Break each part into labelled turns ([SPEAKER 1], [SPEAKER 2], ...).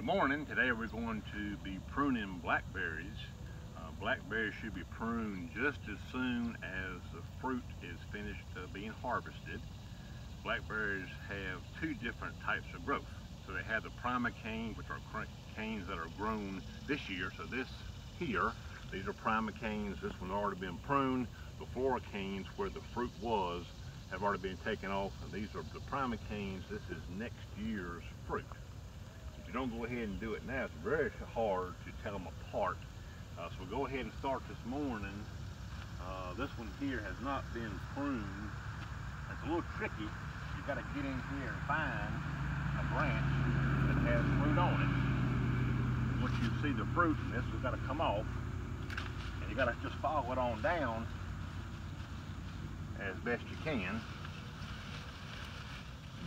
[SPEAKER 1] Good morning. Today we're going to be pruning blackberries. Uh, blackberries should be pruned just as soon as the fruit is finished uh, being harvested. Blackberries have two different types of growth. So they have the prima cane, which are canes that are grown this year. So this here, these are primocanes. This one already been pruned. The flora canes where the fruit was have already been taken off. And these are the prima canes. This is next year's fruit you don't go ahead and do it now, it's very hard to tell them apart. Uh, so we'll go ahead and start this morning. Uh, this one here has not been pruned. It's a little tricky. You've got to get in here and find a branch that has fruit on it. Once you see the fruit in this, we've got to come off and you got to just follow it on down as best you can.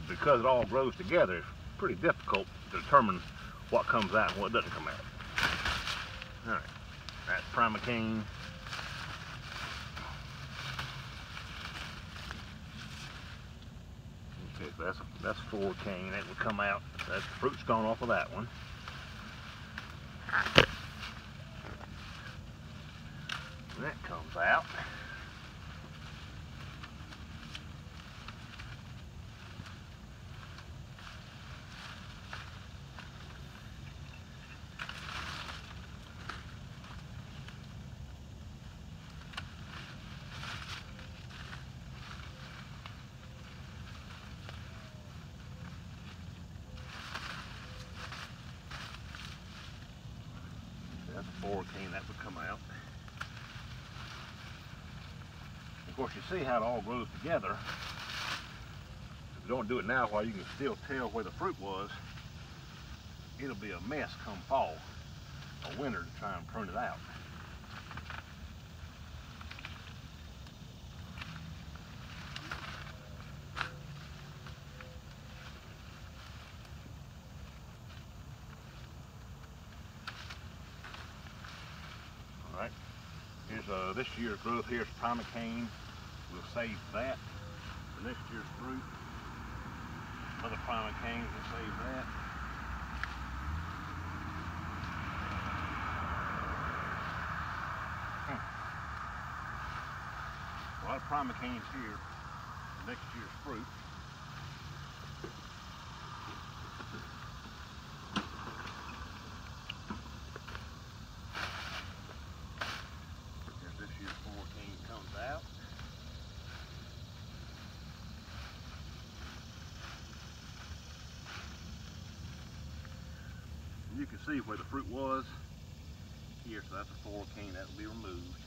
[SPEAKER 1] Because it all grows together, it's pretty difficult to determine what comes out and what doesn't come out. All right, that's primocane. Okay, so that's that's four cane that would come out. That's the fruit's gone off of that one. that comes out. Four cane that would come out. Of course, you see how it all grows together. If you don't do it now while you can still tell where the fruit was, it'll be a mess come fall or winter to try and prune it out. Uh, this year's growth. Here's prima cane. We'll save that for next year's fruit. Other primocanes, we'll save that. Hmm. A lot of primocanes here. Next year's fruit. you can see where the fruit was here, so that's a four cane that will be removed.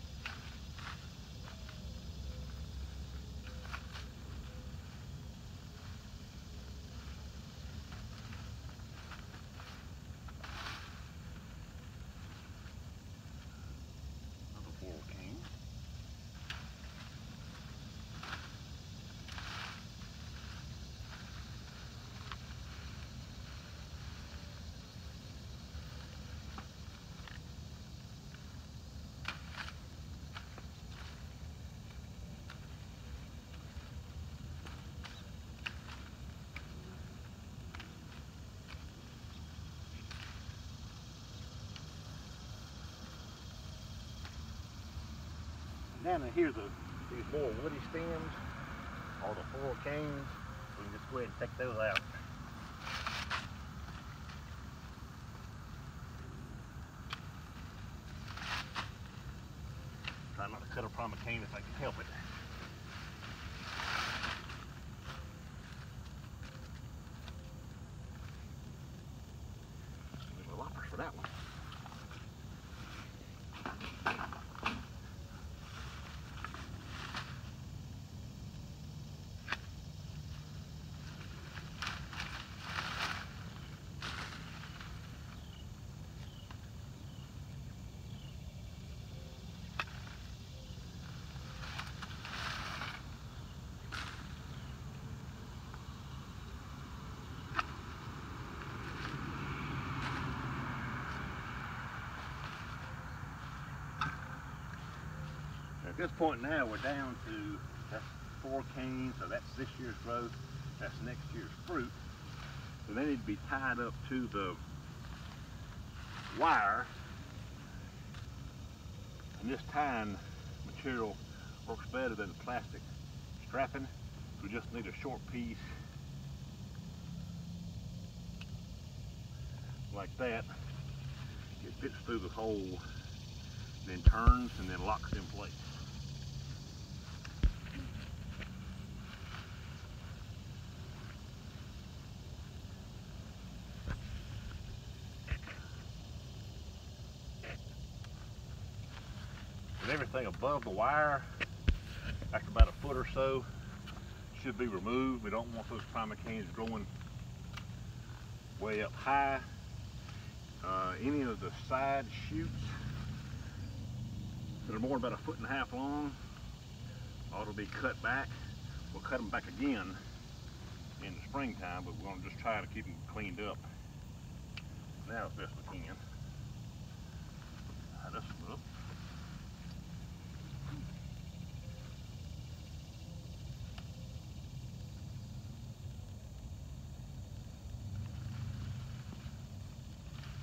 [SPEAKER 1] Down in here, the, these more woody stems, all the four canes, we can just go ahead and take those out. Try not to cut a primocane if I can help it. At this point now, we're down to that's four canes, so that's this year's growth, that's next year's fruit. So they need to be tied up to the wire. And this tying material works better than plastic strapping. We just need a short piece like that. It fits through the hole, then turns and then locks in place. Everything above the wire, after about a foot or so, should be removed. We don't want those primocanes growing way up high. Uh, any of the side shoots that are more than about a foot and a half long ought to be cut back. We'll cut them back again in the springtime, but we're going to just try to keep them cleaned up now as best we can. Tie this one up.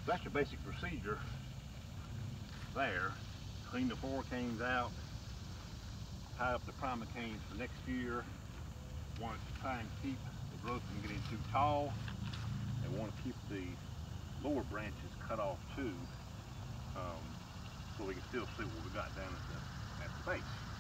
[SPEAKER 1] That's your basic procedure there. Clean the four canes out, tie up the primer canes for next year. Want to try and keep the growth from getting too tall. They want to keep the lower branches cut off too, um, so we can still see what we got down at the, at the base.